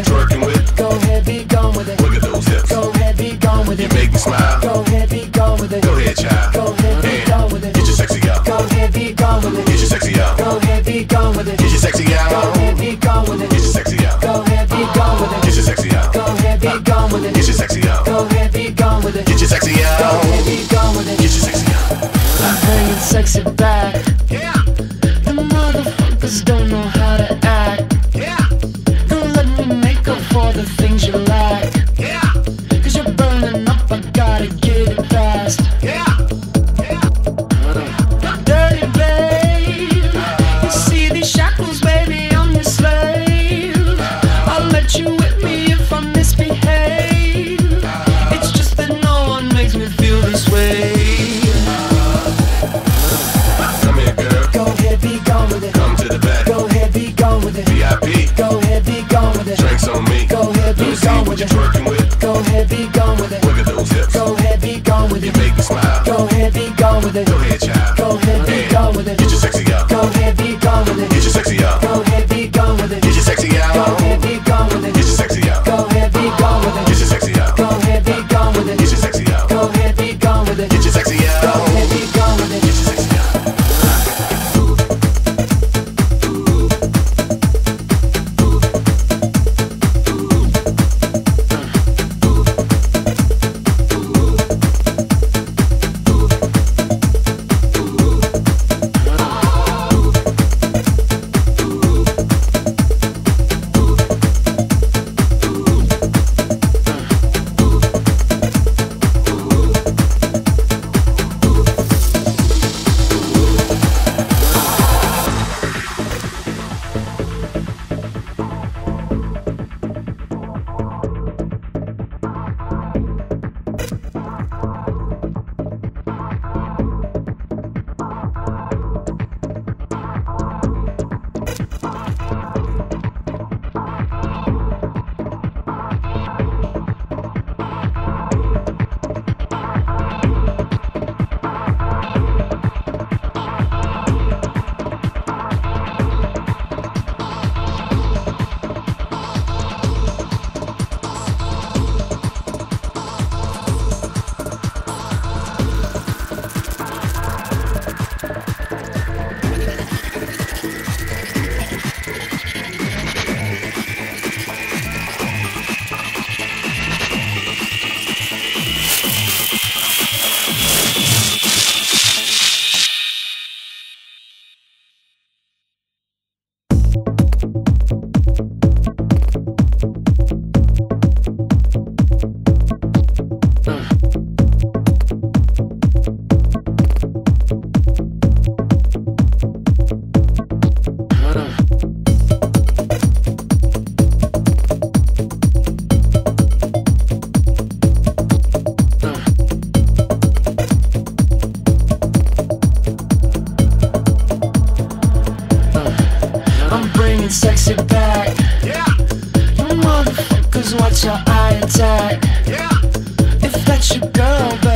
you twerking with? Go ahead, be gone with it. Look at those hips. Go ahead, be gone with You make me smile. Go ahead, be gone with it. Go ahead, child. Go ahead, be gone with it. Get your sexy out. Go ahead, be gone with it. Get your sexy out. Go ahead, be gone with it. Get your sexy Go out. ahead, be gone with it. Get your sexy out. Go ahead, be gone with Get it. your sexy out. Go ahead, be gone with Get your sexy out. Go ahead, be gone with it. Get your sexy Go out. ahead, be gone with it. Get your sexy out. I'm bringing sexy back. Gone with it. with. Go ahead, be gone with it. Look at those hips. Go ahead, be gone with You it. make me smile. Go ahead, be gone with it. Go ahead, child. Go ahead, be gone with it. Get your sexy attack. Yeah. If that's your girl,